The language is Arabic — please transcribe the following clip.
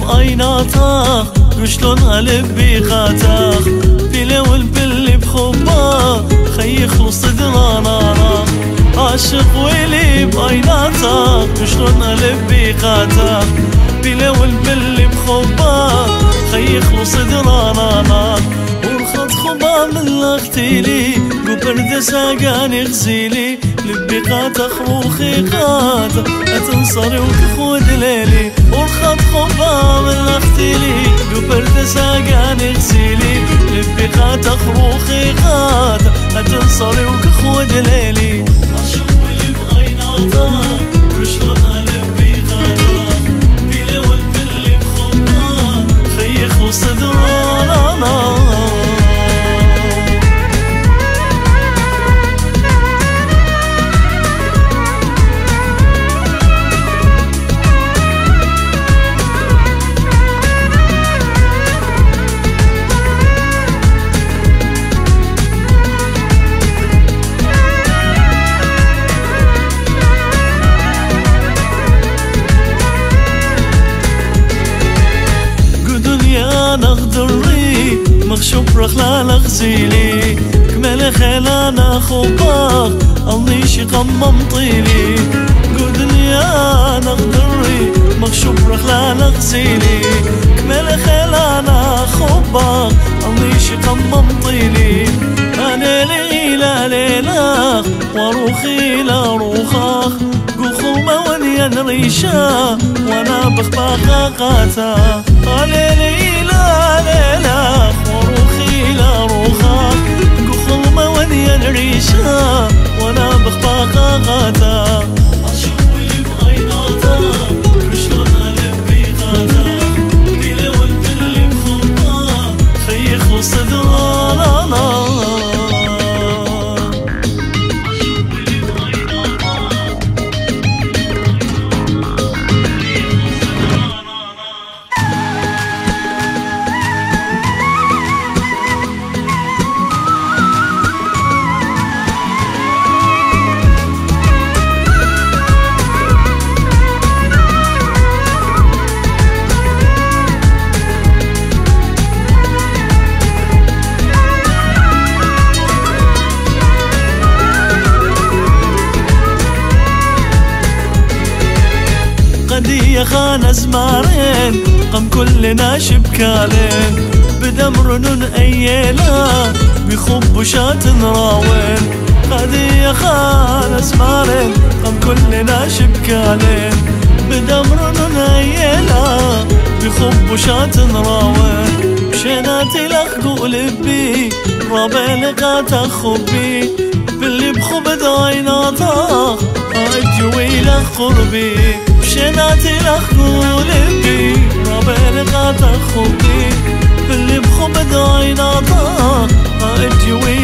بأيناته وشلون قلبي قاتاخ بلو البل بخبا خي يخلص درانا عاشق ويلي بأيناته وشلون قلبي قاتاخ بلو البل بخبا خي يخلص درانا ورخط خبا من لغتيلي وبرد ساقاني غزيلي لبي قاتا خروخي قاتا اتنصري وكخود ليلي خبا من لغتيلي وبرد ساقاني غزيلي لبي قاتا خروخي قاتا اتنصري وكخود ليلي. نغدري مغشوب رخلا لغزيلي كمال خلانا خباق الله شي قمم طيلي. قدنيا نغدري مغشوب رخلا لغزيلي كمال خلانا خباق الله شي قمم طيلي. أنا ليلة ليلة وروخي لا روخاخ قخومة ونيا ريشا وأنا بخباقا قاتا. ليلي خان زمارين قم كلنا شبكالين. بدمر نون ايلا بخب شات نراوين قدية خان زمارين قم كلنا شبكالين. بدمر نون ايلا بخب شات نراوين مشيناتي لخ قلبي رابع لقات خبي باللي بخبد عيناتا اجوي لخ قربي. مشيناتي لخ قلبي رابع لقات خبي باللي بخبد عيناتا اجوي